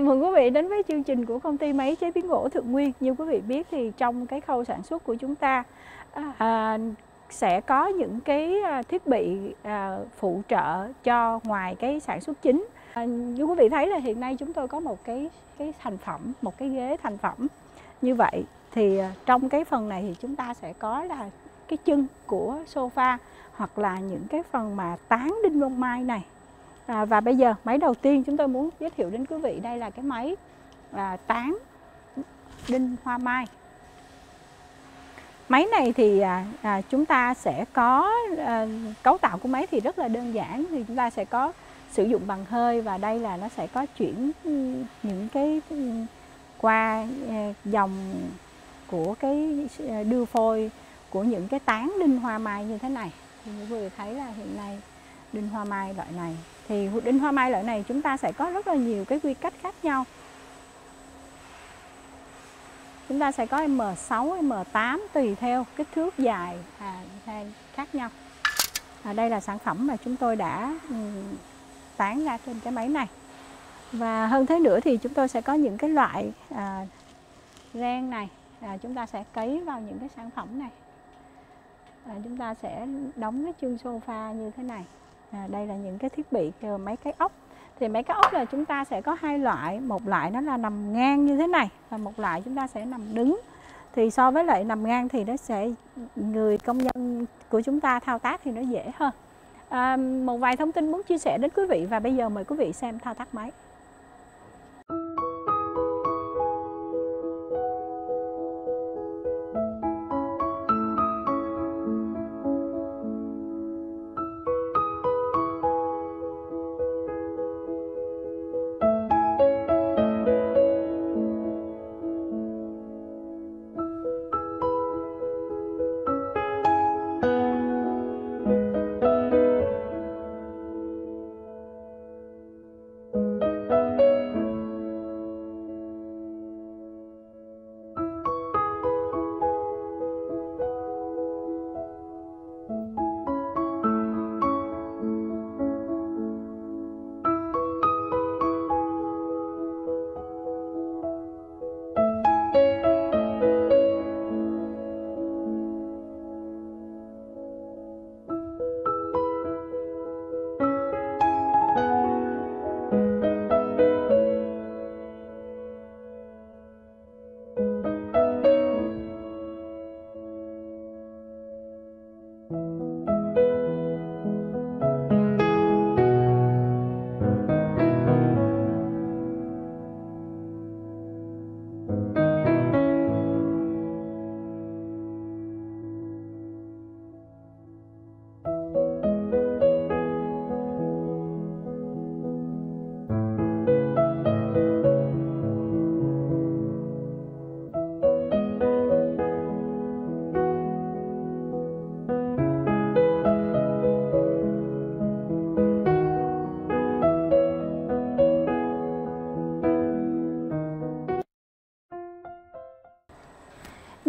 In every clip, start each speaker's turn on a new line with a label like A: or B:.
A: mừng quý vị đến với chương trình của công ty máy chế biến gỗ Thượng Nguyên. Như quý vị biết thì trong cái khâu sản xuất của chúng ta à, à sẽ có những cái à, thiết bị à, phụ trợ cho ngoài cái sản xuất chính. À, như quý vị thấy là hiện nay chúng tôi có một cái cái thành phẩm, một cái ghế thành phẩm như vậy thì à, trong cái phần này thì chúng ta sẽ có là cái chân của sofa hoặc là những cái phần mà tán đinh lông mai này à, và bây giờ máy đầu tiên chúng tôi muốn giới thiệu đến quý vị đây là cái máy à, tán đinh hoa mai. Máy này thì à, à, chúng ta sẽ có à, cấu tạo của máy thì rất là đơn giản thì chúng ta sẽ có sử dụng bằng hơi và đây là nó sẽ có chuyển những cái qua à, dòng của cái à, đưa phôi của những cái tán đinh hoa mai như thế này. Thì quý vị thấy là hiện nay đinh hoa mai loại này. Thì đinh hoa mai loại này chúng ta sẽ có rất là nhiều cái quy cách khác nhau. Chúng ta sẽ có M6, M8 tùy theo kích thước dài à, khác nhau. À, đây là sản phẩm mà chúng tôi đã um, tán ra trên cái máy này. Và hơn thế nữa thì chúng tôi sẽ có những cái loại à, ren này. À, chúng ta sẽ cấy vào những cái sản phẩm này. À, chúng ta sẽ đóng cái chân sofa như thế này à, đây là những cái thiết bị ờ, mấy cái ốc. Thì mấy cái ốc là chúng ta sẽ có hai loại. Một loại nó là nằm ngang như thế này và một loại chúng ta sẽ nằm đứng. Thì so với lại nằm ngang thì nó sẽ người công nhân của chúng ta thao tác thì nó dễ hơn. À, một vài thông tin muốn chia sẻ đến quý vị và bây giờ mời quý vị xem thao tác máy.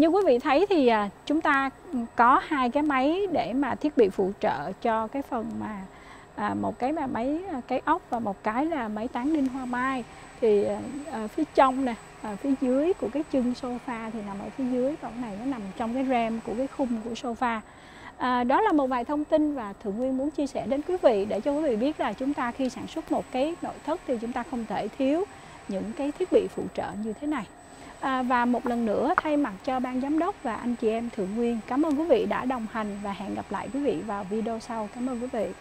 A: Như quý vị thấy thì à, chúng ta có hai cái máy để mà thiết bị phụ trợ cho cái phần mà à, một cái mà máy à, cái ốc và một cái là máy tán đinh hoa mai. Thì à, à, phía trong nè à, phía dưới của cái chân sofa thì nằm ở phía dưới còn này nó nằm trong cái ram của cái khung của sofa. À, đó là một vài thông tin và thượng nguyên muốn chia sẻ đến quý vị để cho quý vị biết là chúng ta khi sản xuất một cái nội thất thì chúng ta không thể thiếu những cái thiết bị phụ trợ như thế này. À, và một lần nữa thay mặt cho ban giám đốc và anh chị em Thượng Nguyên, cảm ơn quý vị đã đồng hành và hẹn gặp lại quý vị vào video sau. Cảm ơn quý vị.